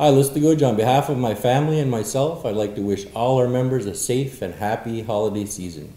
Hi, Goodge, On behalf of my family and myself, I'd like to wish all our members a safe and happy holiday season.